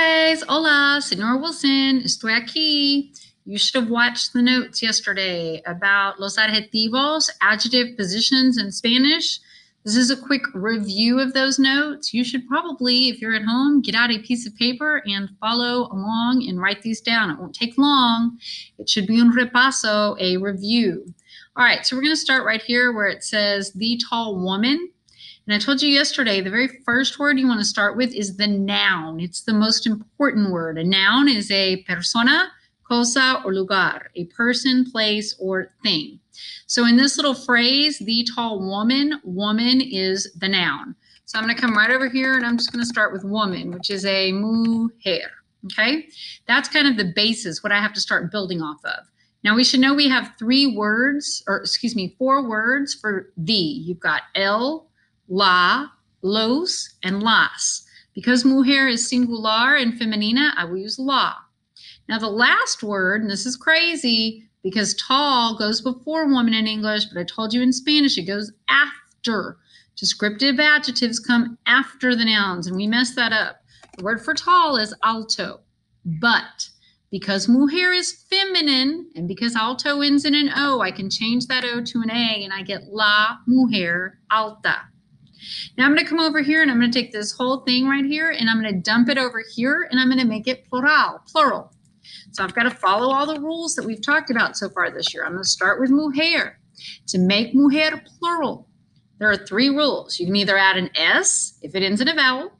guys, hola, Senor Wilson, estoy aquí. You should have watched the notes yesterday about los adjetivos, adjective positions in Spanish. This is a quick review of those notes. You should probably, if you're at home, get out a piece of paper and follow along and write these down. It won't take long. It should be un repaso, a review. All right, so we're going to start right here where it says the tall woman. And I told you yesterday, the very first word you want to start with is the noun. It's the most important word. A noun is a persona, cosa, or lugar, a person, place, or thing. So in this little phrase, the tall woman, woman is the noun. So I'm going to come right over here and I'm just going to start with woman, which is a mujer. Okay, that's kind of the basis, what I have to start building off of. Now we should know we have three words, or excuse me, four words for the. You've got el, la, los, and las. Because mujer is singular and femenina, I will use la. Now the last word, and this is crazy because tall goes before woman in English, but I told you in Spanish it goes after. Descriptive adjectives come after the nouns, and we mess that up. The word for tall is alto, but because mujer is feminine and because alto ends in an O, I can change that O to an A and I get la mujer alta. Now I'm going to come over here and I'm going to take this whole thing right here and I'm going to dump it over here and I'm going to make it plural, plural. So I've got to follow all the rules that we've talked about so far this year. I'm going to start with mujer. To make mujer plural, there are three rules. You can either add an S if it ends in a vowel,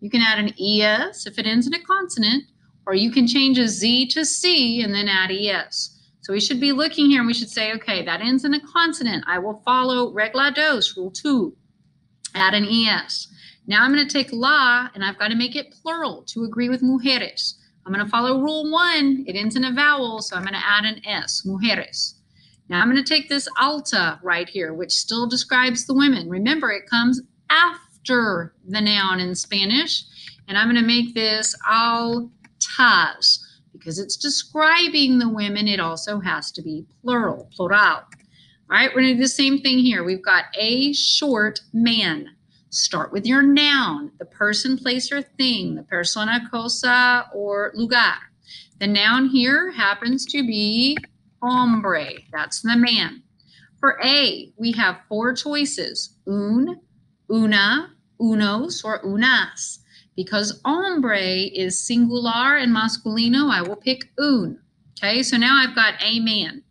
you can add an ES if it ends in a consonant, or you can change a Z to C and then add ES. So we should be looking here and we should say, okay, that ends in a consonant. I will follow regla dos, rule two, add an ES. Now I'm going to take la and I've got to make it plural to agree with mujeres. I'm going to follow rule one. It ends in a vowel, so I'm going to add an S, mujeres. Now I'm going to take this alta right here, which still describes the women. Remember, it comes after the noun in Spanish. And I'm going to make this altas. Because it's describing the women, it also has to be plural, plural. All right, we're going to do the same thing here. We've got a short man. Start with your noun, the person, place, or thing, the persona, cosa, or lugar. The noun here happens to be hombre. That's the man. For A, we have four choices, un, una, unos, or unas. Because hombre is singular and masculino, I will pick un. Okay, so now I've got a man.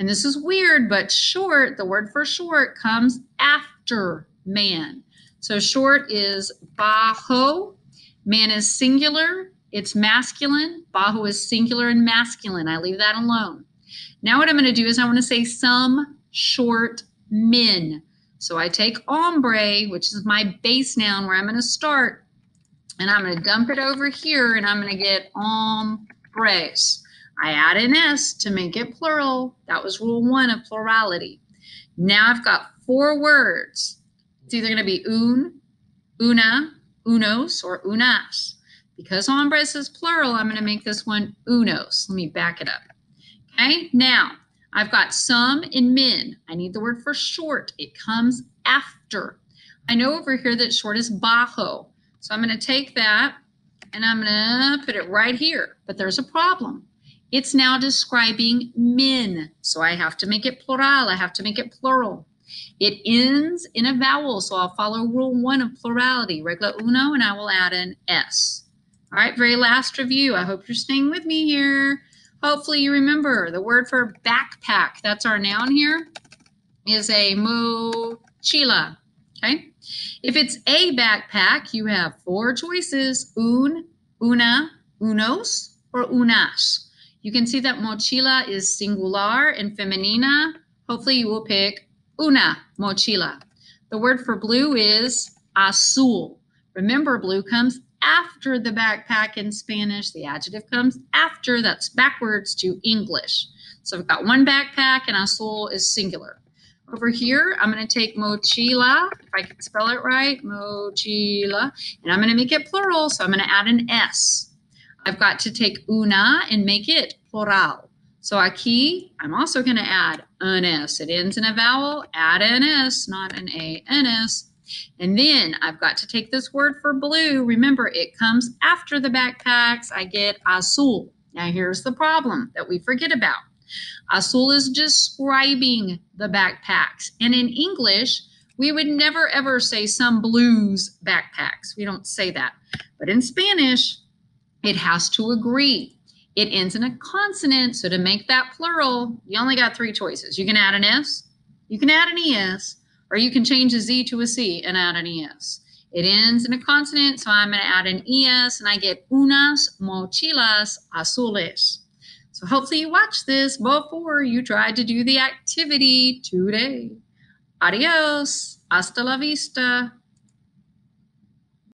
And this is weird, but short, the word for short comes after man. So short is bajo. Man is singular. It's masculine. Bajo is singular and masculine. I leave that alone. Now what I'm going to do is I want to say some short men. So I take hombre, which is my base noun where I'm going to start, and I'm going to dump it over here, and I'm going to get hombres. I add an S to make it plural. That was rule one of plurality. Now I've got four words. It's either going to be un, una, unos, or unas. Because hombres is plural, I'm going to make this one unos. Let me back it up. Okay, now I've got some in men. I need the word for short. It comes after. I know over here that short is bajo. So I'm going to take that and I'm going to put it right here. But there's a problem. It's now describing men. So I have to make it plural. I have to make it plural. It ends in a vowel, so I'll follow rule one of plurality, regla uno, and I will add an S. All right, very last review. I hope you're staying with me here. Hopefully you remember the word for backpack, that's our noun here, is a mochila, okay? If it's a backpack, you have four choices, un, una, unos, or unas. You can see that mochila is singular and femenina. Hopefully you will pick una mochila. The word for blue is azul. Remember, blue comes after the backpack in Spanish. The adjective comes after, that's backwards to English. So I've got one backpack and azul is singular. Over here, I'm going to take mochila, if I can spell it right, mochila, and I'm going to make it plural, so I'm going to add an S. I've got to take una and make it plural. So aquí, I'm also going to add an S. It ends in a vowel, add an S, not an A, N S. And then I've got to take this word for blue. Remember, it comes after the backpacks. I get azul. Now, here's the problem that we forget about. Azul is describing the backpacks. And in English, we would never ever say some blues backpacks. We don't say that. But in Spanish, it has to agree. It ends in a consonant, so to make that plural, you only got three choices. You can add an S, you can add an ES, or you can change a Z to a C and add an ES. It ends in a consonant, so I'm going to add an ES, and I get unas mochilas azules. So hopefully you watched this before you tried to do the activity today. Adios. Hasta la vista.